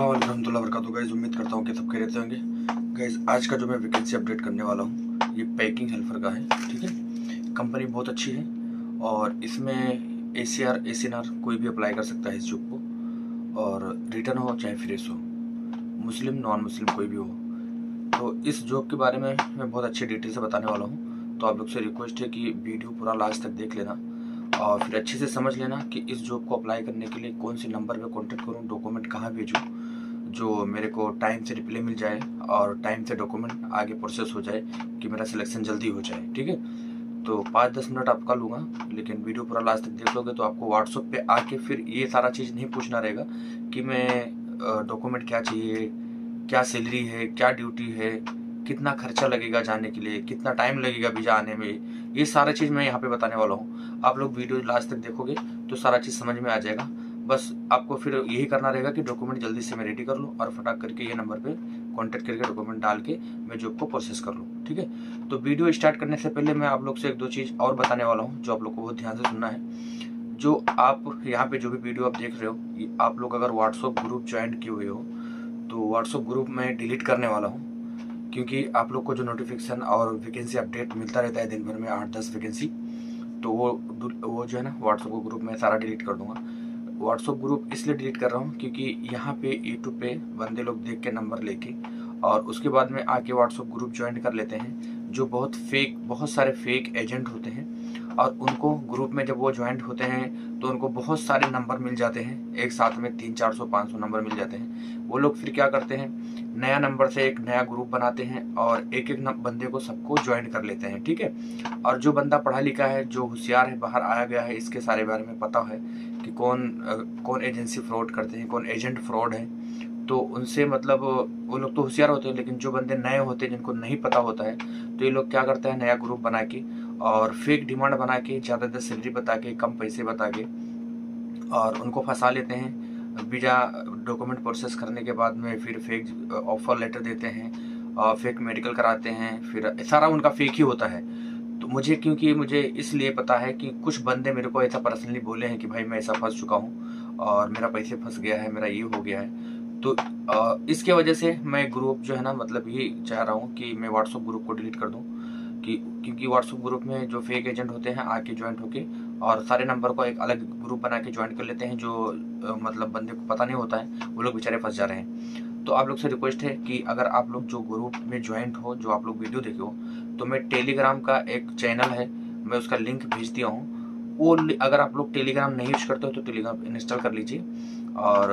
अस्सलाम वालेकुम रहमतुल्लाहि व बरकातुहू। गाइस उम्मीद करता हूँ कि सबसे होंगे। गाइस आज का जो मैं वैकेंसी अपडेट करने वाला हूँ, ये पैकिंग हेल्पर का है, ठीक है? कंपनी बहुत अच्छी है और इसमें A C R A C are कोई भी अप्लाई कर सकता है इस जॉब को। और रिटर्न हो, चाहे फ्रेश हो, मुस्लिम नॉन मुस्लिम कोई भी हो। तो इस जॉब के बारे में मैं बहुत अच्छी डिटेल से बताने वाला हूँ। तो आप लोग से रिक्वेस्ट है कि वीडियो पूरा लास्ट तक देख लेना और फिर अच्छे से समझ लेना कि इस जॉब को अप्लाई करने के लिए कौन से नंबर पे कांटेक्ट करूँ डॉक्यूमेंट कहाँ भेजूँ। जो मेरे को टाइम से रिप्लाई मिल जाए और टाइम से डॉक्यूमेंट आगे प्रोसेस हो जाए कि मेरा सिलेक्शन जल्दी हो जाए, ठीक है? तो पाँच दस मिनट आपका लूँगा, लेकिन वीडियो पूरा लास्ट तक देख लोगे तो आपको व्हाट्सअप पे आके फिर ये सारा चीज़ नहीं पूछना रहेगा कि मैं डॉक्यूमेंट क्या चाहिए, क्या सैलरी है, क्या ड्यूटी है, कितना खर्चा लगेगा जाने के लिए, कितना टाइम लगेगा वीज़ा आने में, ये सारा चीज़ मैं यहाँ पे बताने वाला हूँ। आप लोग वीडियो लास्ट तक देखोगे तो सारा चीज़ समझ में आ जाएगा। बस आपको फिर यही करना रहेगा कि डॉक्यूमेंट जल्दी से मैं रेडी कर लूँ और फटाक करके ये नंबर पे कांटेक्ट करके डॉक्यूमेंट डाल के मैं जॉब को प्रोसेस कर लूँ, ठीक है? तो वीडियो स्टार्ट करने से पहले मैं आप लोग से एक दो चीज़ और बताने वाला हूँ, जो आप लोग को बहुत ध्यान से सुनना है। जो आप यहाँ पे जो भी वीडियो आप देख रहे हो आप लोग अगर व्हाट्सअप ग्रुप ज्वाइन किए हुए हो तो व्हाट्सअप ग्रुप में डिलीट करने वाला हूँ, क्योंकि आप लोग को जो नोटिफिकेशन और वैकेंसी अपडेट मिलता रहता है दिन भर में आठ दस वैकेंसी तो वो वो जो है ना व्हाट्सअप ग्रुप में सारा डिलीट कर दूँगा। व्हाट्सअप ग्रुप इसलिए डिलीट कर रहा हूँ क्योंकि यहाँ पे यूट्यूब पे बंदे लोग देख के नंबर लेके और उसके बाद में आके व्हाट्सअप ग्रुप ज्वाइन कर लेते हैं, जो बहुत फेक बहुत सारे फेक एजेंट होते हैं। और उनको ग्रुप में जब वो ज्वाइंट होते हैं तो उनको बहुत सारे नंबर मिल जाते हैं। एक साथ में तीन, चार सौ, पाँच सौ नंबर मिल जाते हैं। वो लोग फिर क्या करते हैं, नया नंबर से एक नया ग्रुप बनाते हैं और एक एक बंदे को सबको ज्वाइन कर लेते हैं, ठीक है? और जो बंदा पढ़ा लिखा है, जो होशियार है, बाहर आया गया है, इसके सारे बारे में पता है कि कौन कौन एजेंसी फ्रॉड करते हैं, कौन एजेंट फ्रॉड है। तो उनसे मतलब वो लोग तो होशियार होते हैं, लेकिन जो बंदे नए होते हैं, जिनको नहीं पता होता है तो ये लोग क्या करते हैं, नया ग्रुप बना के और फेक डिमांड बना के ज़्यादा ज़्यादा सैलरी बता के कम पैसे बता के और उनको फंसा लेते हैं। वीज़ा डॉक्यूमेंट प्रोसेस करने के बाद में फिर फेक ऑफ़र लेटर देते हैं, और फेक मेडिकल कराते हैं। फिर सारा उनका फेक ही होता है। तो मुझे, क्योंकि मुझे इसलिए पता है कि कुछ बंदे मेरे को ऐसा पर्सनली बोले हैं कि, भाई, मैं ऐसा फंस चुका हूँ, और मेरा पैसे फंस गया है, मेरा ये हो गया है। तो इसके वजह से मैं ग्रुप जो है ना मतलब ये चाह रहा हूँ कि मैं व्हाट्सअप ग्रुप को डिलीट कर दूँ। कि, क्योंकि व्हाट्सअप ग्रुप में जो फेक एजेंट होते हैं, आके ज्वाइंट होके और सारे नंबर को एक अलग ग्रुप बना के ज्वाइन कर लेते हैं, जो मतलब बंदे को पता नहीं होता है, वो लोग बेचारे फंस जा रहे हैं। तो आप लोग से रिक्वेस्ट है कि अगर आप लोग जो ग्रुप में ज्वाइंट हो, जो आप लोग वीडियो देखे हो तो मैं टेलीग्राम का एक चैनल है, मैं उसका लिंक भेज दिया हूँ। वो अगर आप लोग टेलीग्राम नहीं यूज़ करते हो तो टेलीग्राम इंस्टॉल कर लीजिए और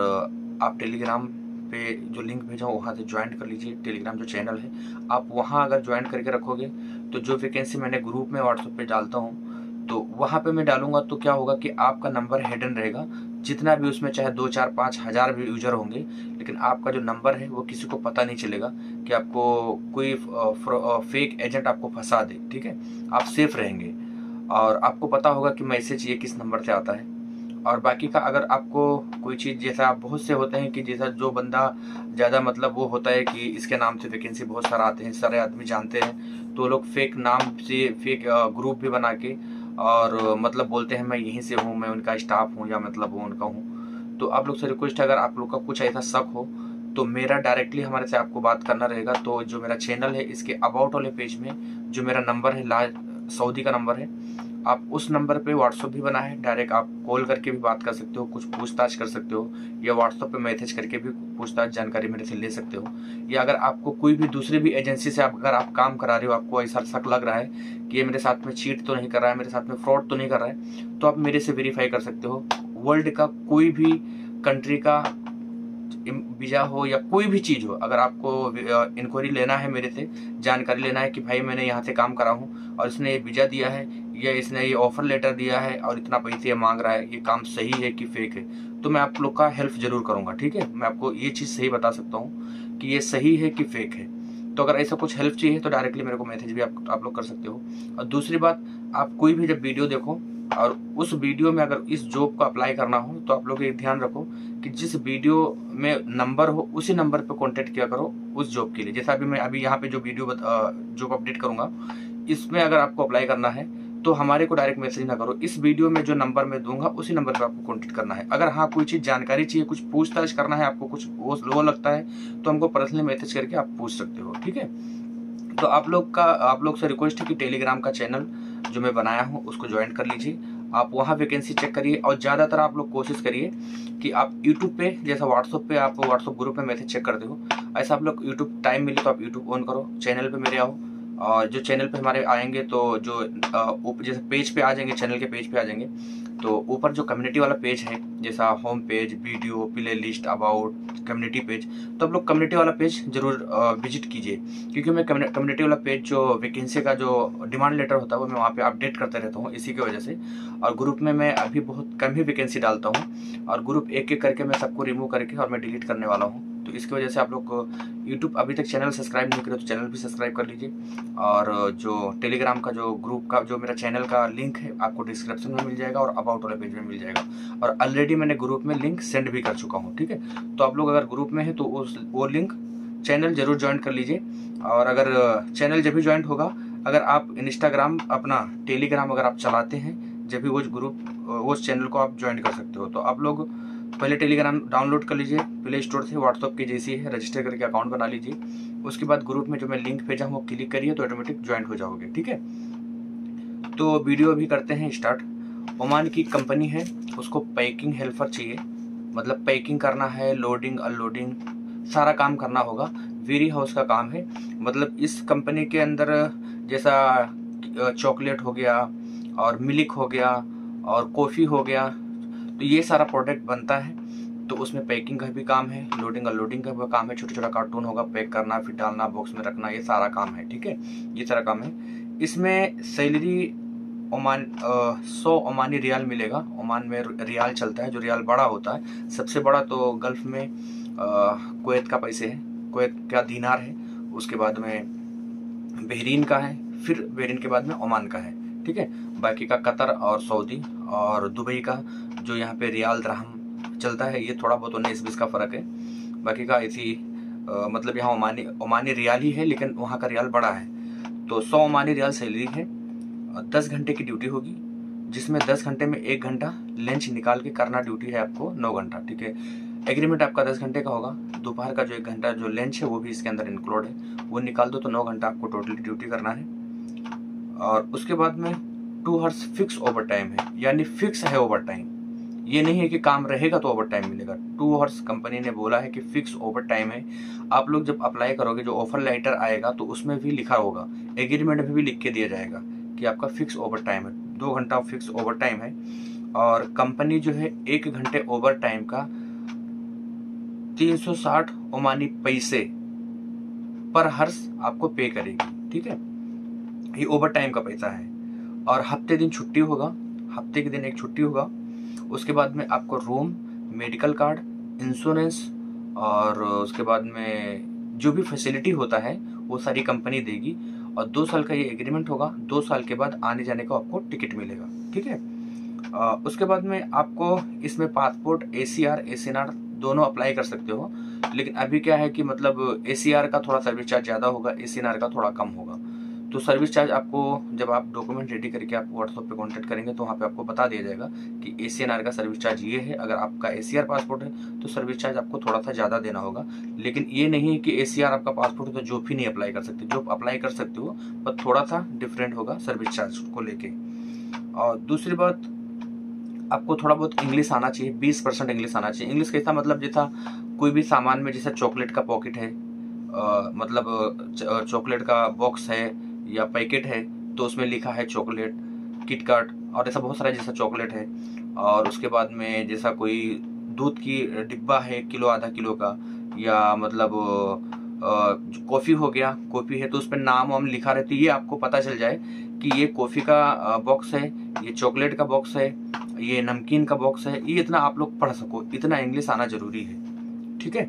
आप टेलीग्राम पे जो लिंक भेजा वहाँ से ज्वाइन कर लीजिए। टेलीग्राम जो चैनल है, आप वहाँ अगर ज्वाइन करके रखोगे तो जो वैकेंसी मैंने ग्रुप में व्हाट्सएप पे डालता हूँ तो वहाँ पे मैं डालूँगा तो क्या होगा कि आपका नंबर हेडन रहेगा। जितना भी उसमें चाहे दो, चार, पाँच, हज़ार भी यूज़र होंगे, लेकिन आपका जो नंबर है वो किसी को पता नहीं चलेगा कि आपको कोई फेक एजेंट आपको फंसा दे, ठीक है? आप सेफ़ रहेंगे। और आपको पता होगा कि मैसेज ये किस नंबर से आता है। और बाकी का अगर आपको कोई चीज़ जैसा बहुत से होते हैं कि जैसा जो बंदा ज़्यादा मतलब वो होता है कि इसके नाम से वैकेंसी बहुत सारा आते हैं, सारे आदमी जानते हैं तो लोग फेक नाम से फेक ग्रुप भी बना के और मतलब बोलते हैं, मैं यहीं से हूँ, मैं उनका स्टाफ हूँ या मतलब वो उनका हूँ। तो आप लोग से रिक्वेस्ट है, अगर आप लोग का कुछ ऐसा शक हो तो मेरा डायरेक्टली हमारे से आपको बात करना रहेगा। तो जो मेरा चैनल है, इसके अबाउट वाले पेज में जो मेरा नंबर है, ला, सऊदी का नंबर है आप उस नंबर पे व्हाट्सअप भी बना है डायरेक्ट आप कॉल करके भी बात कर सकते हो, कुछ पूछताछ कर सकते हो, या व्हाट्सअप पे मैसेज करके भी पूछताछ जानकारी मेरे से ले सकते हो, या अगर आपको कोई भी दूसरी भी एजेंसी से आप, अगर आप काम करा रहे हो, आपको ऐसा शक लग रहा है कि ये मेरे साथ में चीट तो नहीं कर रहा है, मेरे साथ में फ्रॉड तो नहीं कर रहा है तो आप मेरे से वेरीफाई कर सकते हो। वर्ल्ड का कोई भी कंट्री का वीज़ा हो या कोई भी चीज़ हो, अगर आपको इंक्वायरी लेना है मेरे से, जानकारी लेना है कि भाई मैंने यहाँ से काम करा हूँ और इसने ये वीज़ा दिया है या इसने ये ऑफ़र लेटर दिया है और इतना पैसे मांग रहा है, ये काम सही है कि फेक है? तो मैं आप लोग का हेल्प ज़रूर करूँगा, ठीक है? मैं आपको ये चीज़ सही बता सकता हूँ कि ये सही है कि फेक है। तो अगर ऐसा कुछ हेल्प चाहिए तो डायरेक्टली मेरे को मैसेज भी आप आप लोग कर सकते हो। और दूसरी बात, आप कोई भी जब वीडियो देखो और उस वीडियो में अगर इस जॉब को अप्लाई करना हो तो आप लोग एक ध्यान रखो कि जिस वीडियो में नंबर हो, उसी नंबर पर कॉन्टेक्ट किया करो उस जॉब के लिए। जैसा अभी मैं, अभी यहाँ पे जो वीडियो जॉब अपडेट करूँगा, इसमें अगर आपको अप्लाई करना है तो हमारे को डायरेक्ट मैसेज ना करो। इस वीडियो में जो नंबर मैं दूँगा, उसी नंबर पे आपको कॉन्टेक्ट करना है। अगर हाँ कोई चीज़ जानकारी चाहिए, कुछ पूछताछ करना है, आपको कुछ वो लो लगता है तो हमको पर्सनली मैसेज करके आप पूछ सकते हो, ठीक है? तो आप लोग का, आप लोग से रिक्वेस्ट है कि टेलीग्राम का चैनल जो मैं बनाया हूँ, उसको ज्वाइन कर लीजिए। आप वहाँ वैकेंसी चेक करिए और ज़्यादातर आप लोग कोशिश करिए कि आप यूट्यूब पे, जैसा व्हाट्सअप पे आप व्हाट्सअप ग्रुप में मैसेज चेक करते हो, ऐसा आप लोग यूट्यूब टाइम मिले तो आप यूट्यूब ऑन करो। चैनल पे मेरे आओ। और जो चैनल पे हमारे आएँगे तो जो ऊपर जैसे पेज पे आ जाएँगे, चैनल के पेज पे आ जाएँगे तो ऊपर जो कम्युनिटी वाला पेज है, जैसा home page video playlist about community page तो आप लोग कम्युनिटी वाला पेज ज़रूर विज़िट कीजिए। क्योंकि मैं कम्युनिटी वाला पेज जो वैकेंसी का जो डिमांड लेटर होता है, वो मैं वहाँ पे अपडेट करते रहता हूँ, इसी की वजह से। और ग्रुप में मैं अभी बहुत कम ही वैकेंसी डालता हूँ, और ग्रुप एक एक करके मैं सबको रिमूव करके और मैं डिलीट करने वाला हूँ। तो इसकी वजह से आप लोग यूट्यूब अभी तक चैनल सब्सक्राइब नहीं करे तो चैनल भी सब्सक्राइब कर लीजिए। और जो टेलीग्राम का जो ग्रुप का, जो मेरा चैनल का लिंक है, आपको डिस्क्रिप्शन में मिल जाएगा और अबाउट वाले पेज में मिल जाएगा। और ऑलरेडी मैंने ग्रुप में लिंक सेंड भी कर चुका हूँ, ठीक है? तो आप लोग अगर ग्रुप में है तो उस, वो लिंक चैनल ज़रूर ज्वाइन कर लीजिए। और अगर चैनल जब भी ज्वाइन होगा, अगर आप इंस्टाग्राम अपना टेलीग्राम अगर आप चलाते हैं, जब भी वो ग्रुप उस चैनल को आप ज्वाइन कर सकते हो। तो आप लोग पहले टेलीग्राम डाउनलोड कर लीजिए, प्ले स्टोर से व्हाट्सअप की जैसी है रजिस्टर करके अकाउंट बना लीजिए। उसके बाद ग्रुप में जो मैं लिंक भेजा हूँ, वो क्लिक करिए तो ऑटोमेटिक ज्वाइन हो जाओगे, ठीक है? तो वीडियो अभी करते हैं स्टार्ट ओमान की कंपनी है, उसको पैकिंग हेल्पर चाहिए। मतलब पैकिंग करना है लोडिंग अनलोडिंग सारा काम करना होगा। वेरी हाउस का काम है। मतलब इस कंपनी के अंदर, जैसा चॉकलेट हो गया, और मिल्क हो गया, और कॉफ़ी हो गया तो ये सारा प्रोडक्ट बनता है तो उसमें पैकिंग का भी काम है, लोडिंग अनलोडिंग का भी काम है छोटा छोटा कार्टून होगा, पैक करना, फिर डालना, बॉक्स में रखना, ये सारा काम है, ठीक है? ये सारा काम है। इसमें सैलरी ओमान सौ ओमानी रियाल मिलेगा। ओमान में रियाल चलता है, जो रियाल बड़ा होता है। सबसे बड़ा तो गल्फ में कोत का पैसे है। कोत का दीनार है, उसके बाद में बहरीन का है, फिर बहरीन के बाद में ओमान का है, ठीक है? बाकी का कतर और सऊदी और दुबई का जो यहाँ पे रियाल दरहम चलता है, ये थोड़ा बहुत उन्नीस बीस का फ़र्क है। बाकी का इसी मतलब यहाँ ओमानी ओमानी रियाल ही है, लेकिन वहाँ का रियाल बड़ा है। तो सौ ओमानी रियाल सैलरी है दस घंटे की ड्यूटी होगी, जिसमें दस घंटे में एक घंटा लंच निकाल के करना ड्यूटी है आपको नौ घंटा, ठीक है? एग्रीमेंट आपका दस घंटे का होगा, दोपहर का जो एक घंटा जो लंच है, वो भी इसके अंदर इंक्लूड है। वो निकाल दो तो नौ घंटा आपको टोटली ड्यूटी करना है। और उसके बाद में two hours fix overtime है, यानी फिक्स है ओवर टाइम ये नहीं है कि काम रहेगा तो ओवर टाइम मिलेगा। टू हॉर्स कंपनी ने बोला है कि फिक्स ओवर टाइम है। आप लोग जब अप्लाई करोगे, जो ऑफ़र लेटर आएगा तो उसमें भी लिखा होगा। एग्रीमेंट में भी लिख के दिया जाएगा कि आपका फिक्स ओवर टाइम है। दो घंटा फिक्स ओवर टाइम है। और कंपनी जो है, एक घंटे ओवर टाइम का 360 ओमानी पैसे पर हर्स आपको पे करेगी। ठीक है? ये ओवर टाइम का पैसा है। और हफ़्ते दिन छुट्टी होगा। हफ़्ते के दिन एक छुट्टी होगा। उसके बाद में आपको रूम मेडिकल कार्ड इंश्योरेंस और उसके बाद में जो भी फैसिलिटी होता है, वो सारी कंपनी देगी और दो साल का ये एग्रीमेंट होगा। दो साल के बाद आने जाने का आपको टिकट मिलेगा। ठीक है? उसके बाद में आपको इसमें passport A C R A C R दोनों अप्लाई कर सकते हो। लेकिन अभी क्या है कि मतलब ए सी आर का थोड़ा सर्विस चार्ज ज़्यादा होगा ए सी आर का थोड़ा कम होगा। तो सर्विस चार्ज आपको जब आप डॉक्यूमेंट रेडी करके आप व्हाट्सएप पे कांटेक्ट करेंगे तो वहाँ पे आपको बता दिया जाएगा कि ए का सर्विस चार्ज ये है। अगर आपका एसीआर पासपोर्ट है तो सर्विस चार्ज आपको थोड़ा सा ज़्यादा देना होगा। लेकिन ये नहीं है कि एसीआर आपका पासपोर्ट है तो जो भी नहीं अप्लाई कर सकते। जो अप्लाई कर सकते हो पर थोड़ा सा डिफरेंट होगा सर्विस चार्ज को लेके। और दूसरी बात आपको थोड़ा बहुत इंग्लिश आना चाहिए बीस परसेंट इंग्लिश आना चाहिए। इंग्लिश कैसा मतलब जैसा कोई भी सामान में जैसा चॉकलेट का पॉकेट है आ, मतलब चॉकलेट का बॉक्स है या पैकेट है तो उसमें लिखा है चॉकलेट किटकाट और ऐसा बहुत सारा जैसा चॉकलेट है। और उसके बाद में जैसा कोई दूध की डिब्बा है, किलो, आधा किलो का, या मतलब कॉफ़ी हो गया, कॉफ़ी है तो उस पर नाम वाम लिखा रहती है। ये आपको पता चल जाए कि ये कॉफ़ी का बॉक्स है, ये चॉकलेट का बॉक्स है, ये नमकीन का बॉक्स है। ये इतना आप लोग पढ़ सको, इतना इंग्लिश आना ज़रूरी है, ठीक है?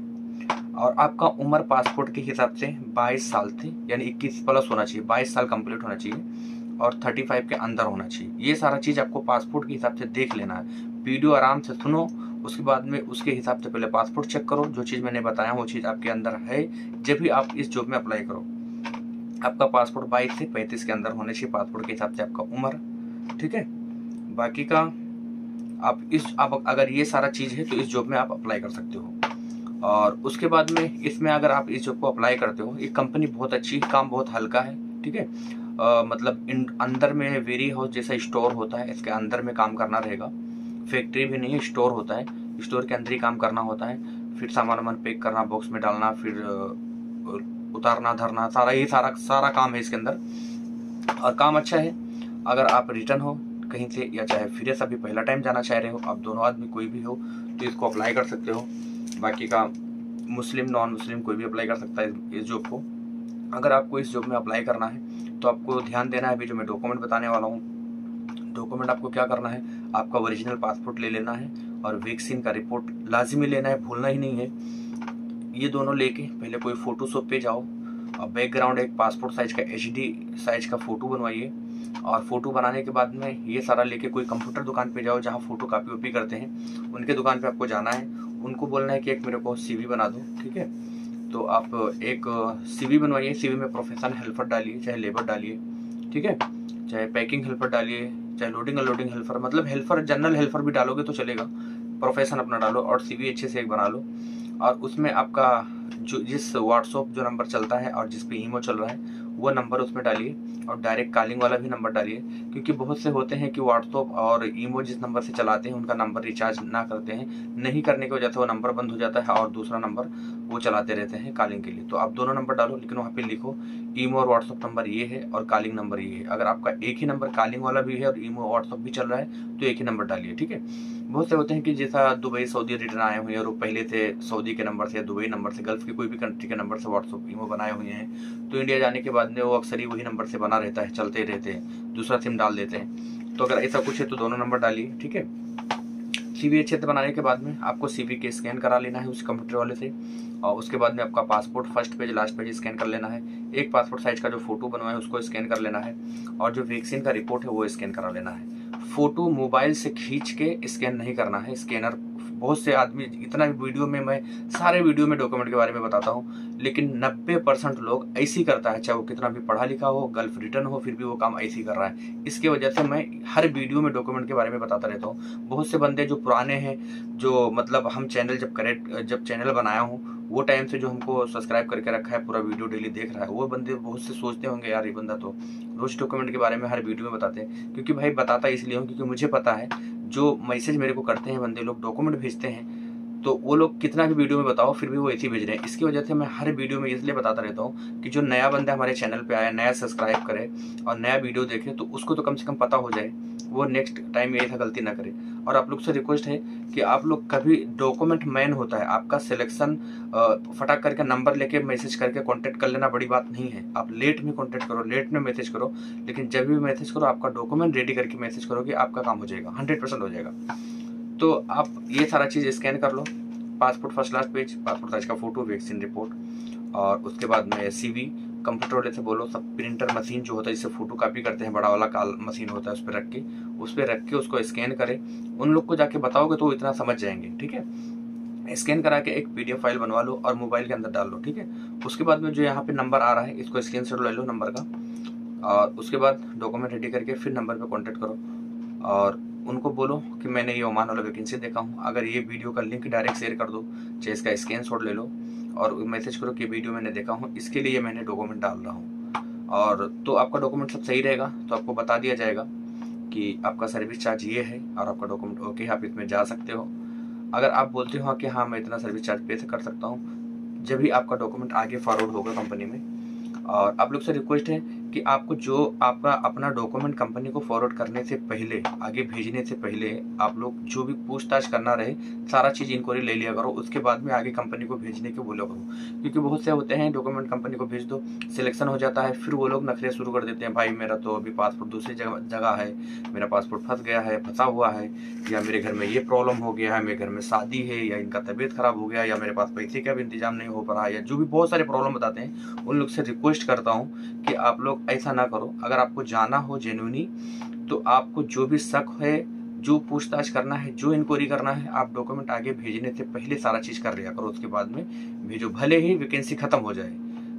और आपका उम्र पासपोर्ट के हिसाब से 22 साल थी यानी 21 प्लस होना चाहिए 22 साल कंप्लीट होना चाहिए और 35 के अंदर होना चाहिए। ये सारा चीज़ आपको पासपोर्ट के हिसाब से देख लेना है। वीडियो आराम से सुनो, उसके बाद में उसके हिसाब से पहले पासपोर्ट चेक करो, जो चीज़ मैंने बताया वो चीज़ आपके अंदर है, जब भी आप इस जॉब में अप्लाई करो। आपका पासपोर्ट बाईस से पैंतीस के अंदर होना चाहिए, पासपोर्ट के हिसाब से आपका उम्र, ठीक है? बाकी का आप इस, आप अगर ये सारा चीज़ है तो इस जॉब में आप अप्लाई कर सकते हो। और उसके बाद में इसमें अगर आप इस जॉब को अप्लाई करते हो, ये कंपनी बहुत अच्छी, काम बहुत हल्का है, ठीक है? मतलब इन, अंदर में वेरी हाउस जैसा स्टोर होता है, इसके अंदर में काम करना रहेगा। फैक्ट्री भी नहीं है स्टोर होता है। स्टोर के अंदर ही काम करना होता है। फिर सामान वामान पैक करना बॉक्स में डालना, फिर उतारना, धरना, सारा ही सारा सारा काम है इसके अंदर। और काम अच्छा है। अगर आप रिटर्न हो कहीं से, या चाहे फिर अभी पहला टाइम जाना चाह रहे हो, आप दोनों आदमी कोई भी हो तो इसको अप्लाई कर सकते हो। बाकी का मुस्लिम नॉन मुस्लिम कोई भी अप्लाई कर सकता है इस जॉब को। अगर आपको इस जॉब में अप्लाई करना है तो आपको ध्यान देना है, अभी जो मैं डॉक्यूमेंट बताने वाला हूँ डॉक्यूमेंट आपको क्या करना है, आपका ओरिजिनल पासपोर्ट ले लेना है और वैक्सीन का रिपोर्ट लाजमी लेना है, भूलना ही नहीं है। ये दोनों लेके पहले कोई फोटोशॉप पे जाओ, और बैकग्राउंड एक पासपोर्ट साइज़ का एचडी साइज़ का फ़ोटो बनवाइए, और फ़ोटो बनाने के बाद में ये सारा लेके कोई कंप्यूटर दुकान पे जाओ, जहाँ फ़ोटो कापी वपी करते हैं। उनके दुकान पे आपको जाना है उनको बोलना है कि एक मेरे को सीवी बना दो, ठीक है? तो आप एक सीवी बनवाइए। सीवी में प्रोफेशनल हेल्पर डालिए, चाहे लेबर डालिए, ठीक है? चाहे पैकिंग हेल्पर डालिए, चाहे लोडिंग अनलोडिंग हेल्पर मतलब हेल्पर जनरल हेल्पर भी डालोगे तो चलेगा। प्रोफेशन अपना डालो और सीवी अच्छे से एक बना लो। और उसमें आपका जो, जिस व्हाट्सअप जो नंबर चलता है और जिस पे ईमो चल रहा है वो नंबर उसमें डालिए और डायरेक्ट कॉलिंग वाला भी नंबर डालिए, क्योंकि बहुत से होते हैं कि व्हाट्सअप और ईमो जिस नंबर से चलाते हैं, उनका नंबर रिचार्ज ना करते हैं। नहीं करने की वजह से वो नंबर बंद हो जाता है और दूसरा नंबर वो चलाते रहते हैं कॉलिंग के लिए। तो आप दोनों नंबर डालो, लेकिन वहाँ पर लिखो ईमो और व्हाट्सअप नंबर ये है और कॉलिंग नंबर ये है। अगर आपका एक ही नंबर कॉलिंग वाला भी है और ईमो व्हाट्सअप भी चल रहा है तो एक ही नंबर डालिए, ठीक है? बहुत से होते हैं कि जैसा दुबई सऊदी रिटर्न आए हुए हैं और पहले से सऊदी के नंबर से या दुबई नंबर से, गल्फ की कोई भी कंट्री के नंबर से व्हाट्सअप ईमो बनाए हुए हैं तो इंडिया जाने के बाद में वो अक्सर ही वही नंबर से बना रहता है, चलते रहते हैं, दूसरा सिम डाल देते हैं। तो अगर ऐसा कुछ है तो दोनों नंबर डालिए, ठीक है? सीवी क्षेत्र बनाने के बाद में आपको सीबी के स्कैन करा लेना है उस कंप्यूटर वाले से। और उसके बाद में आपका passport, first page, last page scan कर लेना है। एक पासपोर्ट साइज़ का जो फ़ोटो बनवाए उसको स्कैन कर लेना है। और जो वैक्सीन का रिपोर्ट है, वो स्कैन करा लेना है। फ़ोटो मोबाइल से खींच के स्कैन नहीं करना है, स्कैनर बहुत से आदमी, इतना वीडियो में मैं, सारे वीडियो में डॉक्यूमेंट के बारे में बताता हूँ, लेकिन 90 परसेंट लोग ऐसी करता है, चाहे वो कितना भी पढ़ा लिखा हो गल्फ रिटर्न हो, फिर भी वो काम ऐसी कर रहा है। इसके वजह से मैं हर वीडियो में डॉक्यूमेंट के बारे में बताता रहता हूँ। बहुत से बंदे जो पुराने हैं, जो मतलब हम चैनल जब करेक्ट जब चैनल बनाया हूँ, वो टाइम से जो हमको सब्सक्राइब करके रखा है, पूरा वीडियो डेली देख रहा है, वो बंदे बहुत से सोचते होंगे, यार ये बंदा तो रोज डॉक्यूमेंट के बारे में हर वीडियो में बताते हैं। क्योंकि भाई बताता इसलिए हूँ, क्योंकि मुझे पता है जो मैसेज मेरे को करते हैं बंदे लोग डॉक्यूमेंट भेजते हैं तो वो लोग कितना भी वीडियो में बताओ, फिर भी वो ऐसे ही भेज रहे हैं। इसकी वजह से मैं हर वीडियो में इसलिए बताता रहता हूँ कि जो नया बंदा हमारे चैनल पे आया, नया सब्सक्राइब करे और नया वीडियो देखे तो उसको तो कम से कम पता हो जाए। वो नेक्स्ट टाइम ऐसा गलती ना करे। और आप लोग से रिक्वेस्ट है कि आप लोग कभी डॉक्यूमेंट मैन होता है, आपका सिलेक्शन फटाक करके नंबर लेके मैसेज करके कॉन्टेक्ट कर लेना बड़ी बात नहीं है। आप लेट में कॉन्टेक्ट करो लेट में मैसेज करो, लेकिन जब भी मैसेज करो, आपका डॉक्यूमेंट रेडी करके मैसेज करोगे आपका काम हो जाएगा हंड्रेड परसेंट हो जाएगा। तो आप ये सारा चीज़ स्कैन कर लो passport first last page passport size का फ़ोटो वैक्सीन रिपोर्ट और उसके बाद में सीवी कंप्यूटर वाले से बोलो, सब प्रिंटर मशीन जो होता है जिससे फ़ोटो कापी करते हैं, बड़ा वाला काल मशीन होता है उस पर रख के, उस पर रख के उसको स्कैन करें। उन लोग को जाके बताओगे तो इतना समझ जाएँगे, ठीक है? स्कैन करा के एक पीडीएफ फ़ाइल बनवा लो और मोबाइल के अंदर डाल लो, ठीक है? उसके बाद में जो यहाँ पे नंबर आ रहा है, इसको स्कैन से ले लो नंबर का, और उसके बाद डॉक्यूमेंट रेडी करके फिर नंबर पे कांटेक्ट करो। और उनको बोलो कि मैंने ये ओमान वाला वैकेंसी देखा हूँ। अगर ये वीडियो का लिंक डायरेक्ट शेयर कर दो, चाहे इसका स्कैन शॉट ले लो। और मैसेज करो कि वीडियो मैंने देखा हूँ, इसके लिए मैंने डॉक्यूमेंट डाल रहा हूँ। और तो आपका डॉक्यूमेंट सब सही रहेगा तो आपको बता दिया जाएगा कि आपका सर्विस चार्ज ये है और आपका डॉक्यूमेंट ओके है, आप इसमें जा सकते हो। अगर आप बोलते हो कि हाँ मैं इतना सर्विस चार्ज पे कर सकता हूँ, जब भी आपका डॉक्यूमेंट आगे फॉरवर्ड होगा कंपनी में, और आप लोग से रिक्वेस्ट है कि आपको जो आपका अपना डॉक्यूमेंट कंपनी को फॉरवर्ड करने से पहले, आगे भेजने से पहले आप लोग जो भी पूछताछ करना रहे, सारा चीज़ इंक्वायरी ले लिया करो, उसके बाद में आगे कंपनी को भेजने के बोलो करो। क्योंकि बहुत से होते हैं डॉक्यूमेंट कंपनी को भेज दो सिलेक्शन हो जाता है, फिर वो लोग नखरे शुरू कर देते हैं, भाई, मेरा तो अभी पासपोर्ट दूसरी जगह है, मेरा पासपोर्ट फंस गया है, फंसा हुआ है, या मेरे घर में ये प्रॉब्लम हो गया है, मेरे घर में शादी है, या इनका तबीयत खराब हो गया, या मेरे पास पैसे का भी इंतज़ाम नहीं हो पा रहा या जो भी बहुत सारे प्रॉब्लम बताते हैं, उन लोग से रिक्वेस्ट करता हूँ कि आप लोग ऐसा ना करो। अगर आपको जाना हो जेन्यूनी तो आपको जो भी शक है, जो पूछताछ करना है, जो इंक्वायरी करना है, आप डॉक्यूमेंट आगे भेजने से पहले सारा चीज़ कर लिया करो। उसके बाद में भेजो। भले ही वैकेंसी खत्म हो जाए।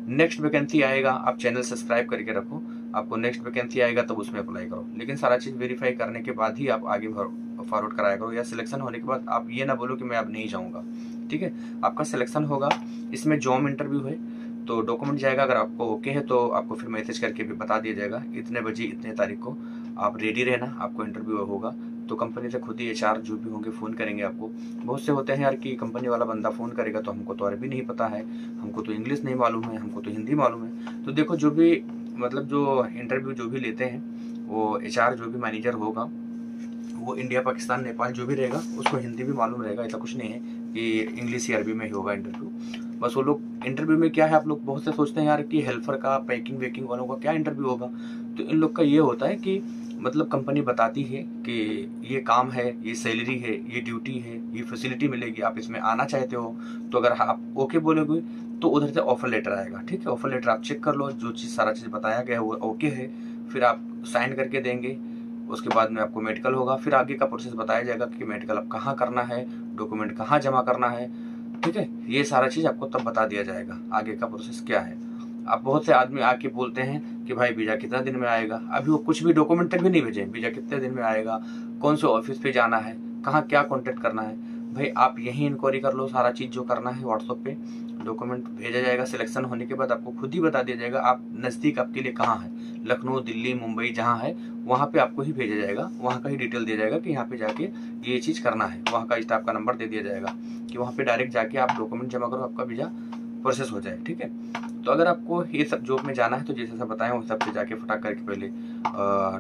नेक्स्ट वैकेंसी आएगा, आप चैनल सब्सक्राइब करके रखो। आपको नेक्स्ट वैकेंसी आएगा, तब उसमें अप्लाई करो। लेकिन सारा चीज़ वेरीफाई करने के बाद ही आप आगे फॉरवर्ड कराया करो। या सिलेक्शन होने के बाद आप ये ना बोलो कि मैं अब नहीं जाऊँगा। ठीक है? आपका सिलेक्शन होगा। इसमें जॉब इंटरव्यू है तो डॉक्यूमेंट जाएगा अगर आपको ओके है तो आपको फिर मैसेज करके भी बता दिया जाएगा। इतने बजे, इतने तारीख को आप रेडी रहना, आपको इंटरव्यू होगा। तो कंपनी से खुद ही एचआर जो भी होंगे फ़ोन करेंगे आपको। बहुत से होते हैं यार कि कंपनी वाला बंदा फ़ोन करेगा तो हमको तो अरबी नहीं पता है। हमको तो इंग्लिश नहीं मालूम है, हमको तो हिंदी मालूम है। तो देखो, जो भी मतलब जो इंटरव्यू जो भी लेते हैं, वो एचआर जो भी मैनेजर होगा, वो इंडिया पाकिस्तान नेपाल जो भी रहेगा, उसको हिंदी भी मालूम रहेगा। ऐसा कुछ नहीं है कि इंग्लिश या अरबी में ही होगा इंटरव्यू बस वो लोग इंटरव्यू में क्या है, आप लोग बहुत से सोचते हैं यार कि हेल्पर का पैकिंग वेकिंग वालों का क्या इंटरव्यू होगा? तो इन लोग का ये होता है कि मतलब कंपनी बताती है कि ये काम है, ये सैलरी है, ये ड्यूटी है, ये फैसिलिटी मिलेगी, आप इसमें आना चाहते हो तो अगर आप ओके बोलोगे तो उधर से ऑफ़र लेटर आएगा, ठीक है? ऑफ़र लेटर आप चेक कर लो, जो चीज़, सारा चीज़ बताया गया है, वो ओके है, फिर आप साइन करके देंगे, उसके बाद में आपको मेडिकल होगा, फिर आगे का प्रोसेस बताया जाएगा कि मेडिकल अब कहाँ करना है डॉक्यूमेंट कहाँ जमा करना है ठीक है? ये सारा चीज़ आपको तब बता दिया जाएगा, आगे का प्रोसेस क्या है। अब बहुत से आदमी आके बोलते हैं कि भाई, वीज़ा कितना दिन में आएगा? अभी वो कुछ भी डॉक्यूमेंट तक भी नहीं भेजे, वीज़ा कितने दिन में आएगा? कौन से ऑफ़िस पे जाना है? कहाँ क्या कॉन्टेक्ट करना है? भाई, आप यही इंक्वायरी कर लो, सारा चीज़ जो करना है व्हाट्सएप पे। डॉक्यूमेंट भेजा जाएगा सिलेक्शन होने के बाद आपको खुद ही बता दिया जाएगा, आप नज़दीक आपके लिए कहाँ है? लखनऊ, दिल्ली, मुंबई, जहाँ है, वहाँ पे आपको ही भेजा जाएगा, वहाँ का ही डिटेल दिया जाएगा कि यहाँ पे जाके ये चीज़ करना है, वहाँ का स्टाफ का नंबर दे दिया जाएगा, कि वहाँ पे डायरेक्ट जाके आप डॉक्यूमेंट जमा करो, आपका वीज़ा प्रोसेस हो जाए, ठीक है? तो अगर आपको ये सब जॉब में जाना है तो जैसे सब बताएँ उस हिसाब से जाके फटाक करके पहले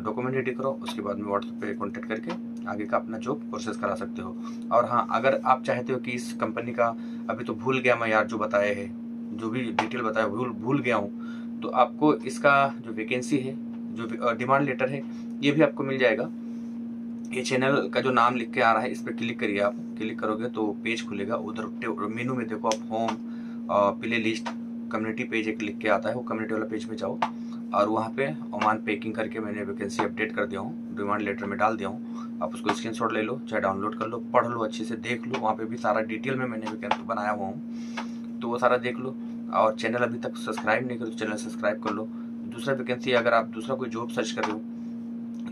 डॉक्यूमेंट रेडी करो, उसके बाद में व्हाट्सएप पे कॉन्टेक्ट करके आगे का अपना जॉब प्रोसेस करा सकते हो। और हाँ अगर आप चाहते हो कि इस कंपनी का अभी तो भूल गया मैं यार जो बताया है, जो भी डिटेल बताया भूल भूल गया हूँ तो आपको इसका जो वैकेंसी है, जो डिमांड लेटर है, ये भी आपको मिल जाएगा। ये चैनल का जो नाम लिख के आ रहा है, इस पर क्लिक करिए आप। क्लिक करोगे तो पेज खुलेगा। उधर मेनू में देखो आप home play list community page एक लिख के आता है, वो कम्युनिटी वाला पेज में जाओ। और वहाँ पे ओमान पैकिंग करके मैंने वैकेंसी अपडेट कर दिया हूँ। डिमांड लेटर में डाल दिया हूँ। आप उसको स्क्रीन ले लो, चाहे डाउनलोड कर लो, पढ़ लो, अच्छे से देख लो। वहाँ पे भी सारा डिटेल में मैंने वैकेंसी बनाया हुआ हूँ। तो वो सारा देख लो। और चैनल अभी तक सब्सक्राइब नहीं करो तो चैनल सब्सक्राइब कर लो। दूसरा वैकेंसी अगर आप दूसरा कोई जॉब सर्च कर रहे हो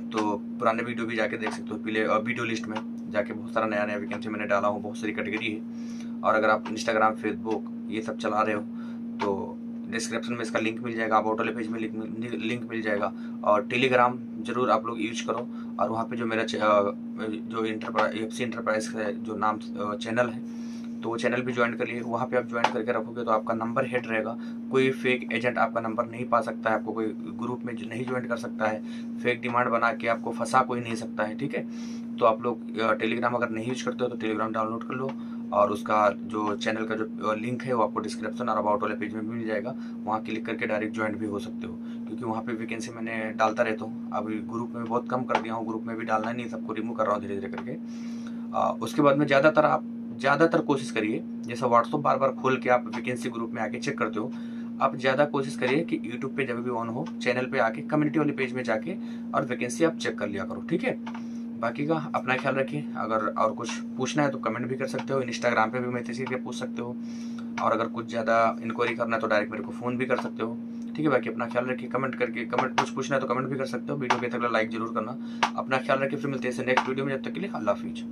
तो पुराने वीडियो भी जाके देख सकते हो। पहले वीडियो लिस्ट में जाके बहुत सारा नया नया वैकेंसी मैंने डाला हूँ, बहुत सारी कैटेगरी है। और अगर आप इंस्टाग्राम फेसबुक ये सब चला रहे हो तो डिस्क्रिप्शन में इसका लिंक मिल जाएगा, आप ऑटोले पेज में लिंक मिल जाएगा। और टेलीग्राम ज़रूर आप लोग यूज़ करो। और वहाँ पे जो मेरा जो इंटरप्राइज एफ़ सी इंटरप्राइज का जो नाम चैनल है तो वो चैनल भी ज्वाइन कर लिए वहाँ पे आप ज्वाइन करके रखोगे तो आपका नंबर हेड रहेगा। कोई फेक एजेंट आपका नंबर नहीं पा सकता है, आपको कोई ग्रुप में नहीं ज्वाइन कर सकता है। फेक डिमांड बना के आपको फंसा कोई नहीं सकता है, ठीक है? तो आप लोग टेलीग्राम अगर नहीं यूज़ करते हो तो टेलीग्राम डाउनलोड कर लो। और उसका जो चैनल का जो लिंक है, वो आपको डिस्क्रिप्शन और अबाउट वाले पेज में भी मिल जाएगा। वहाँ क्लिक करके डायरेक्ट ज्वाइन भी हो सकते हो। क्योंकि वहाँ पे वैकेंसी मैंने डालता रहता हूँ। अभी ग्रुप में बहुत कम कर दिया हूँ ग्रुप में भी डालना नहीं सबको रिमूव कर रहा हूँ धीरे धीरे करके। आ, उसके बाद में ज़्यादातर आप ज़्यादातर कोशिश करिए जैसा व्हाट्सअप बार बार खोल के आप वैकेंसी ग्रुप में आके चेक करते हो आप ज़्यादा कोशिश करिए कि यूट्यूब पे जब भी ऑन हो चैनल पे आके कम्युनिटी वाले पेज में जाके और वैकेंसी आप चेक कर लिया करो ठीक है? बाकी का अपना ख्याल रखिए। अगर और कुछ पूछना है तो कमेंट भी कर सकते हो इंस्टाग्राम पे भी मैसेज करके पूछ सकते हो। और अगर कुछ ज़्यादा इंक्वायरी करना है तो डायरेक्ट मेरे को फ़ोन भी कर सकते हो। ठीक है बाकी अपना ख्याल रखिए कमेंट करके कमेंट कुछ पूछना है तो कमेंट भी कर सकते हो, वीडियो के तक लाइक ज़रूर करना। अपना ख्याल रखिए, फिर मिलते हैं नेक्स्ट वीडियो में, जब तक के लिए अल्लाह हाफिज़।